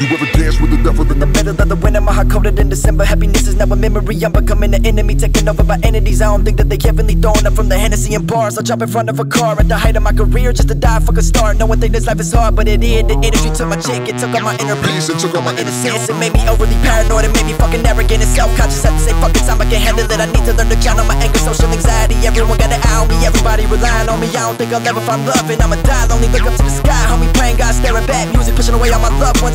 You ever dance with the devil in the middle of the winter, my heart colder than December. Happiness is now a memory. I'm becoming an enemy, taken over by entities. I don't think that they heavenly thrown up from the Hennessy and bars. I'll jump in front of a car at the height of my career just to die, fuck a star. No one think this life is hard, but it is. The industry took my chick, it took all my inner peace, it took all my innocence. It made me overly paranoid, it made me fucking arrogant and self-conscious. At the same fucking time, I can't handle it. I need to learn to count on my anger, social anxiety. Everyone got an eye on me, everybody relying on me. I don't think I'll ever find love, and I'ma die lonely. Look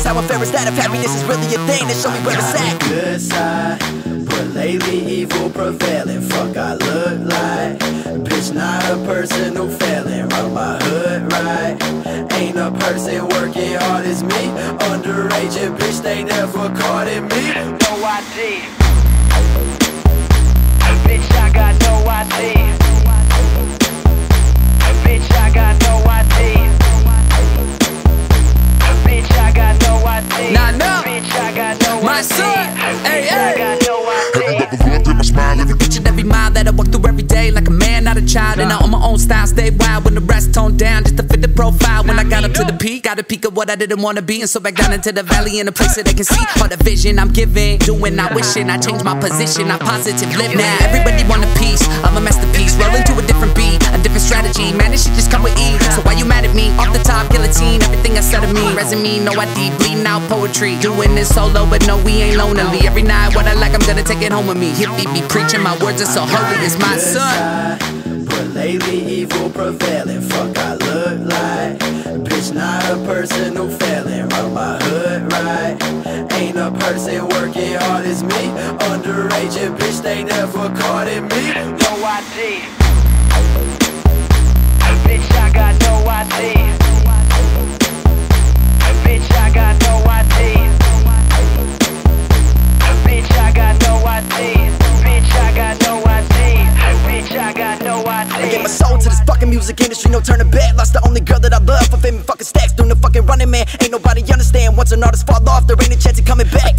my loved ones. How unfair is that? If happiness is really a thing, then show me where it's at. Good side, but lately evil prevailing. Fuck, I look like. Bitch, not a person who failing. Run my hood right. Ain't a person working hard as me. Underage bitch, they never caught in me. No ID. Bitch, I got no ID. Mod Sun. Hey, I hey. got no ID. Ever my smile every Each and every mile that I walk through every day, like a man, not a child. And I own my own style, stay wild when the rest toned down just to fit the profile. When I got up to the peak, got a peak of what I didn't wanna be, and so back down into the valley in a place that they can see all the vision I'm giving, doing, not wishing. I changed my position, I positive live now. Everybody want a piece of a masterpiece, rolling to a me. No ID, bleeding out poetry. Doing this solo, but no, we ain't lonely. Every night, what I like, I'm gonna take it home with me. Hippie be preaching, my words are so holy, it's Mod Sun. But lately evil prevailing. Fuck, I look like. Bitch, not a person who failing. Run my hood right. Ain't a person working hard as me. Underage bitch, they never caught in me. No ID. Bitch, I got no ID. Fucking music industry, no turning back. Lost the only girl that I love for fame fucking stacks. Doing the fucking running man. Ain't nobody understand. Once an artist fall off, there ain't a chance of coming back.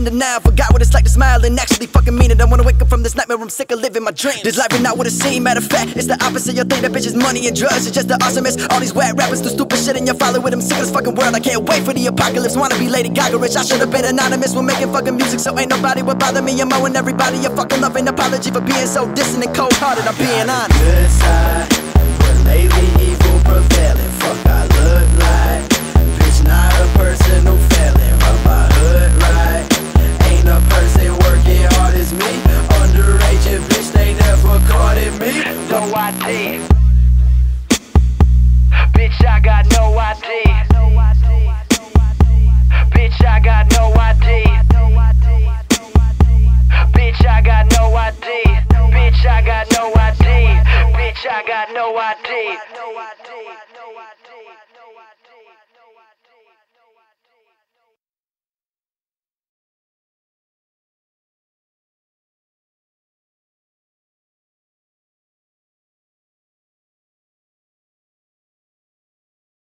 In denial. Forgot what it's like to smile and actually fucking mean it. I wanna wake up from this nightmare. I'm sick of living my dream. This life is not what it seems. Matter of fact, it's the opposite. You think that bitches, money and drugs. It's just the awesomest. All these whack rappers do stupid shit, and you follow with them. Sick of this fucking world. I can't wait for the apocalypse. Wanna be Lady Gaga rich. I should've been anonymous when making fucking music, so ain't nobody would bother me. I'm owing everybody a fucking love and apology for being so distant and cold hearted. I'm being honest. ID. Bitch, I got no ID. Bitch, I got no ID. Bitch, I got no ID. Bitch, I got no ID. Bitch, I got no ID.